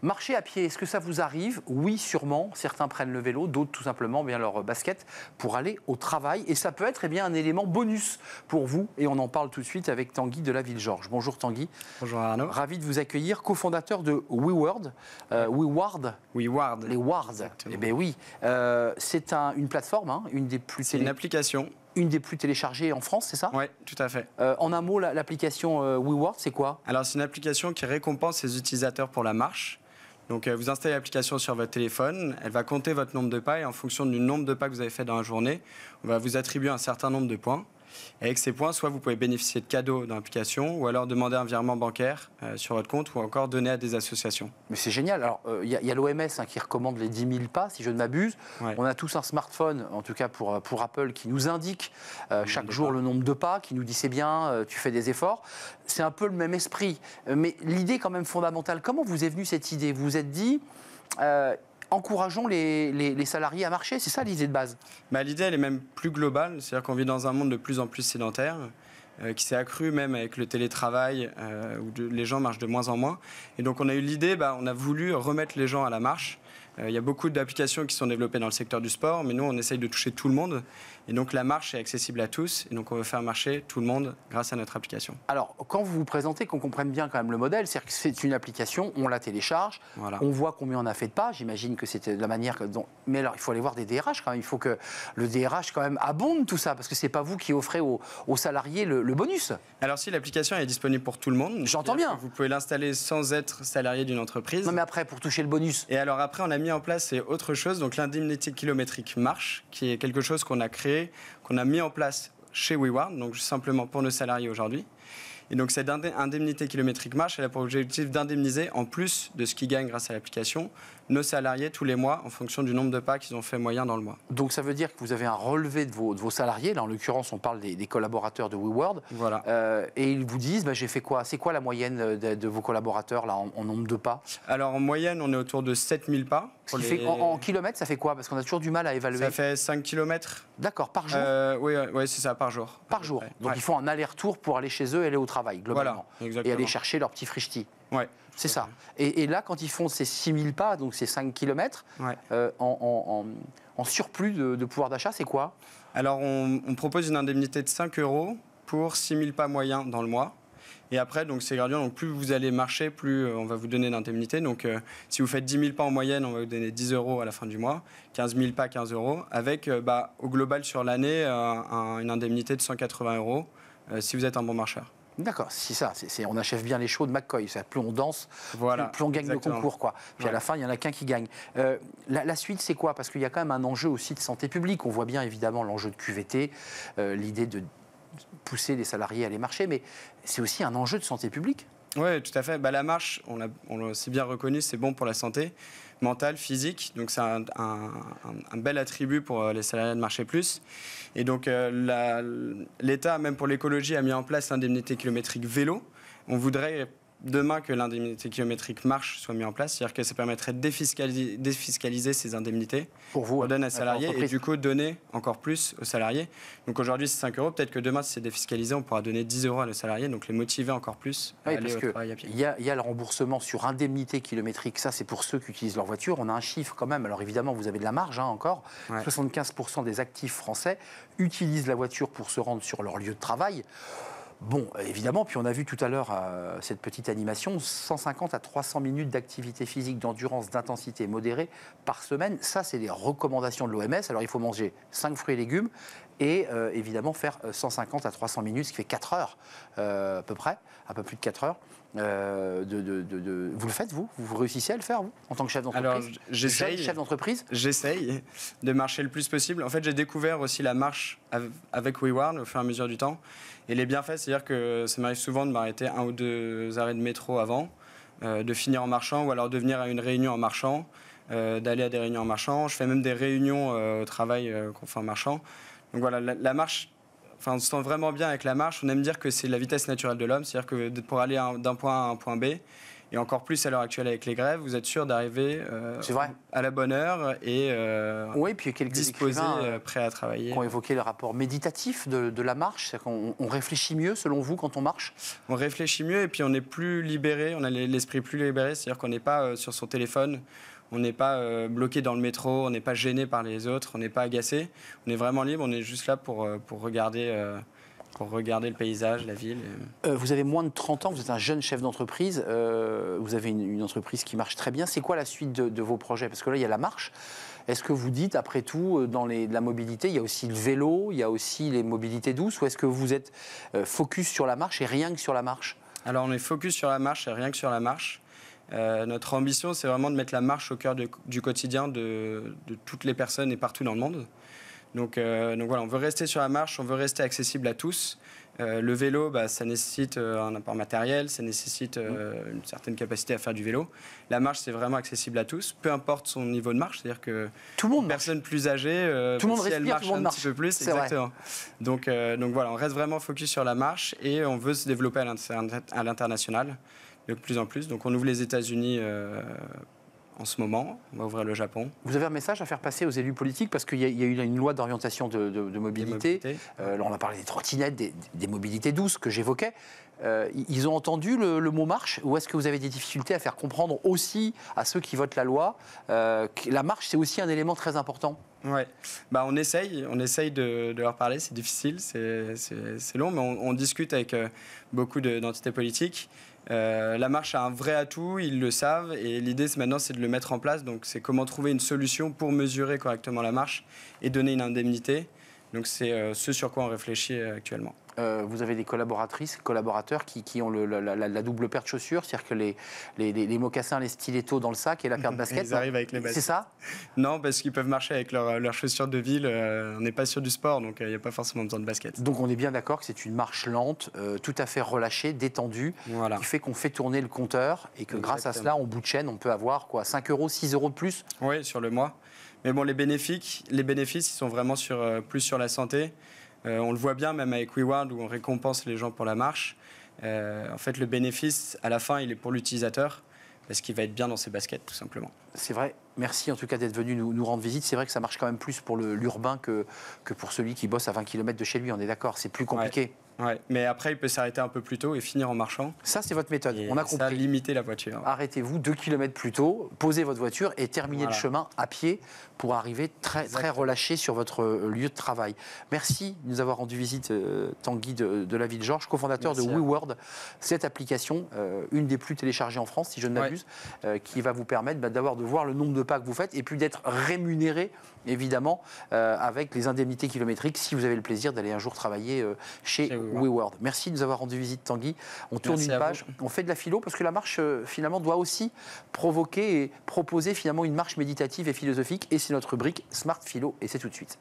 Marcher à pied, est-ce que ça vous arrive? Oui, sûrement. Certains prennent le vélo, d'autres tout simplement bien leur basket pour aller au travail. Et ça peut être eh bien, un élément bonus pour vous. Et on en parle tout de suite avec Tanguy de la Ville-Georges. Bonjour Tanguy. Bonjour Arnaud. Ravi de vous accueillir, cofondateur de WeWard. Euh, WeWard. WeWard. Les Wards. Eh bien oui. Euh, c'est une plateforme, hein, une des plus... C'est une application une des plus téléchargées en France, c'est ça? Oui, tout à fait. Euh, en un mot, l'application euh, WeWard, c'est quoi? Alors, c'est une application qui récompense ses utilisateurs pour la marche. Donc, euh, vous installez l'application sur votre téléphone, elle va compter votre nombre de pas et en fonction du nombre de pas que vous avez fait dans la journée, on va vous attribuer un certain nombre de points. Et avec ces points, soit vous pouvez bénéficier de cadeaux dans l'application, ou alors demander un virement bancaire euh, sur votre compte, ou encore donner à des associations. Mais c'est génial. Alors, euh, il y a, l'OMS hein, qui recommande les 10 000 pas, si je ne m'abuse. On a tous un smartphone, en tout cas pour, pour Apple, qui nous indique chaque jour le nombre de pas, qui nous dit c'est bien, tu fais des efforts. C'est un peu le même esprit. Mais l'idée quand même fondamentale, comment vous est venue cette idée? Vous vous êtes dit, encourageons les, salariés à marcher. C'est ça l'idée de base bah, L'idée, elle est même plus globale. C'est-à-dire qu'on vit dans un monde de plus en plus sédentaire. Euh, qui s'est accru même avec le télétravail, euh, où les gens marchent de moins en moins. Et donc on a eu l'idée, bah, on a voulu remettre les gens à la marche. Euh, il y a beaucoup d'applications qui sont développées dans le secteur du sport, mais nous, on essaye de toucher tout le monde. Et donc la marche est accessible à tous, et donc on veut faire marcher tout le monde grâce à notre application. Alors, quand vous vous présentez, qu'on comprenne bien quand même le modèle, c'est que c'est une application, on la télécharge, on voit combien on a fait de pas, j'imagine que c'était la manière. Dont... Mais alors, il faut aller voir des DRH quand même, il faut que le DRH quand même abonde tout ça, parce que c'est pas vous qui offrez aux, salariés le, bonus. Alors si l'application est disponible pour tout le monde, j'entends bien. Vous pouvez l'installer sans être salarié d'une entreprise. Non mais après, pour toucher le bonus. Et alors après, on a mis en place autre chose, donc l'indemnité kilométrique marche, qui est quelque chose qu'on a créé qu'on a mis en place chez WeWard, donc simplement pour nos salariés aujourd'hui. Et donc cette indemnité kilométrique marche, elle a pour objectif d'indemniser, en plus de ce qu'ils gagnent grâce à l'application, nos salariés tous les mois en fonction du nombre de pas qu'ils ont fait moyen dans le mois. Donc ça veut dire que vous avez un relevé de vos, de vos salariés, là en l'occurrence on parle des, collaborateurs de WeWorld, voilà. Euh, et ils vous disent bah, j'ai fait quoi? C'est quoi la moyenne de, vos collaborateurs là en, nombre de pas? Alors en moyenne on est autour de 7000 pas. en, kilomètres ça fait quoi? Parce qu'on a toujours du mal à évaluer. Ça fait 5 km. D'accord, par jour? Euh, Oui, oui c'est ça, par jour. Par jour. Donc ils font un aller-retour pour aller chez eux et aller au travail, globalement. et aller chercher leur petit frichti. Ouais. C'est ça. Et, là, quand ils font ces 6000 pas, donc ces 5 km, euh, en, surplus de, pouvoir d'achat, c'est quoi? Alors, on, propose une indemnité de 5 euros pour 6000 pas moyens dans le mois. Et après, donc c'est graduel. Donc plus vous allez marcher, plus euh, on va vous donner d'indemnité. Donc euh, si vous faites 10 000 pas en moyenne, on va vous donner 10 euros à la fin du mois. 15 000 pas, 15 euros. Avec bah, au global sur l'année, une indemnité de 180 euros si vous êtes un bon marcheur. D'accord, c'est ça. on achève bien les shows de McCoy. Plus on danse, plus, on gagne le concours. Quoi. Puis à la fin, il n'y en a qu'un qui gagne. Euh, la, suite, c'est quoi? Parce qu'il y a quand même un enjeu aussi de santé publique. On voit bien évidemment l'enjeu de QVT, euh, l'idée de pousser les salariés à aller marcher, mais c'est aussi un enjeu de santé publique. Oui, tout à fait. Bah, la marche, on l'a bien reconnu, c'est bon pour la santé mentale, physique. Donc c'est un, bel attribut pour euh, les salariés de marcher plus. Et donc euh, l'État, même pour l'écologie, a mis en place l'indemnité kilométrique vélo. On voudrait demain que l'indemnité kilométrique marche soit mise en place, c'est-à-dire que ça permettrait de défiscaliser, ces indemnités pour vous, on donne à salariés et du coup donner encore plus aux salariés. Donc aujourd'hui c'est 5 euros, peut-être que demain si c'est défiscalisé, on pourra donner 10 euros à nos salariés, donc les motiver encore plus à aller au travail à pied. Il y, a, le remboursement sur indemnité kilométrique, ça c'est pour ceux qui utilisent leur voiture. On a un chiffre quand même, alors évidemment vous avez de la marge hein, encore. 75% des actifs français utilisent la voiture pour se rendre sur leur lieu de travail. Bon, évidemment, puis on a vu tout à l'heure euh, cette petite animation, 150 à 300 minutes d'activité physique, d'endurance, d'intensité modérée par semaine. Ça, c'est les recommandations de l'OMS. Alors, il faut manger 5 fruits et légumes et euh, évidemment faire 150 euh, à 300 minutes, ce qui fait 4 heures à peu près, un peu plus de 4 heures. De, Vous le faites, vous? Vous réussissez à le faire, vous, en tant que chef d'entreprise? Alors, j'essaye. Chef d'entreprise? J'essaye de marcher le plus possible. En fait, j'ai découvert aussi la marche avec WeWarn au fur et à mesure du temps. Et les bienfaits, c'est-à-dire que ça m'arrive souvent de m'arrêter un ou deux arrêts de métro avant, euh, de finir en marchant ou alors de venir à une réunion en marchant, euh, d'aller à des réunions en marchant. Je fais même des réunions euh, au travail qu'on fait en marchant. Donc voilà, la, marche, enfin, on se sent vraiment bien avec la marche. On aime dire que c'est la vitesse naturelle de l'homme, c'est-à-dire que pour aller d'un point A à un point B, Et encore plus à l'heure actuelle avec les grèves, vous êtes sûr d'arriver euh, à la bonne heure et euh, oui, puis quelques disposés, euh, prêts à travailler. Qui ont évoqué le rapport méditatif de, la marche, qu'on on réfléchit mieux selon vous quand on marche? On réfléchit mieux et puis on est plus libéré, on a l'esprit plus libéré, c'est-à-dire qu'on n'est pas sur son téléphone on n'est pas bloqué dans le métro, on n'est pas gêné par les autres, on n'est pas agacé. On est vraiment libre, on est juste là pour, pour regarder pour regarder le paysage, la ville. Euh, vous avez moins de 30 ans, vous êtes un jeune chef d'entreprise, euh, vous avez une, entreprise qui marche très bien. C'est quoi la suite de, vos projets? Parce que là, il y a la marche. Est-ce que vous dites, après tout, euh, dans la mobilité, il y a aussi le vélo, il y a aussi les mobilités douces, ou est-ce que vous êtes focus sur la marche et rien que sur la marche? Alors, on est focus sur la marche et rien que sur la marche. notre ambition, c'est vraiment de mettre la marche au cœur du quotidien de, de, toutes les personnes et partout dans le monde. Euh, donc, voilà, on veut rester sur la marche, on veut rester accessible à tous. Euh, le vélo, bah, ça nécessite euh, un apport matériel, ça nécessite une certaine capacité à faire du vélo. La marche, c'est vraiment accessible à tous, peu importe son niveau de marche. C'est-à-dire que tout le monde personne plus âgée, tout le monde si elle marche un petit peu plus, exactement. Donc, donc voilà, on reste vraiment focus sur la marche et on veut se développer à l'international de plus en plus. Donc on ouvre les États-Unis en ce moment. On va ouvrir le Japon. Vous avez un message à faire passer aux élus politiques? Parce qu'il y, a eu une loi d'orientation de, mobilité. Euh, on a parlé des trottinettes, des, mobilités douces que j'évoquais. Euh, ils ont entendu le, mot marche? Ou est-ce que vous avez des difficultés à faire comprendre aussi à ceux qui votent la loi euh, que la marche c'est aussi un élément très important? Ouais, bah on essaye, on essaye de, leur parler. C'est difficile, c'est long, mais on, on discute avec beaucoup d'entités politiques. Euh, la marche a un vrai atout, ils le savent, et l'idée maintenant c'est de le mettre en place. Donc c'est comment trouver une solution pour mesurer correctement la marche et donner une indemnité. Donc c'est euh, ce sur quoi on réfléchit euh, actuellement. Euh, vous avez des collaboratrices, collaborateurs qui, qui ont le, la, double paire de chaussures, c'est-à-dire que les, les, les, mocassins, les stilettos dans le sac et la paire de baskets. Ils arrivent avec les baskets. C'est ça? Non, parce qu'ils peuvent marcher avec leurs chaussures de ville. on n'est pas sûr du sport, donc il n'y a pas forcément besoin de baskets. Donc on est bien d'accord que c'est une marche lente, tout à fait relâchée, détendue, qui fait qu'on fait tourner le compteur et que grâce à cela, en bout de chaîne, on peut avoir quoi 5 euros, 6 euros de plus Oui, sur le mois. Mais bon, les bénéfices, les bénéfices, ils sont vraiment sur, euh, plus sur la santé. Euh, on le voit bien même avec WeWard où on récompense les gens pour la marche. Euh, en fait, le bénéfice, à la fin, il est pour l'utilisateur parce qu'il va être bien dans ses baskets, tout simplement. C'est vrai. Merci en tout cas d'être venu nous, rendre visite. C'est vrai que ça marche quand même plus pour l'urbain que, que pour celui qui bosse à 20 km de chez lui. On est d'accord, c'est plus compliqué. Ouais, mais après, il peut s'arrêter un peu plus tôt et finir en marchant. Ça, c'est votre méthode. On a compris. Ça, limiter la voiture. Arrêtez-vous 2 km plus tôt, posez votre voiture et terminez le chemin à pied pour arriver très, très relâché sur votre euh, lieu de travail. Merci de nous avoir rendu visite, euh, Tanguy de, la Ville Georges, cofondateur de WeWorld. Cette application, euh, une des plus téléchargées en France, si je ne m'abuse, qui va vous permettre bah, d'avoir de voir le nombre de pas que vous faites et puis d'être rémunéré, évidemment, avec les indemnités kilométriques si vous avez le plaisir d'aller un jour travailler chez WeWorld. Merci de nous avoir rendu visite, Tanguy. On tourne une page, on fait de la philo parce que la marche, euh, finalement, doit aussi provoquer et proposer finalement une marche méditative et philosophique. Et c'est notre rubrique Smart Philo. Et c'est tout de suite.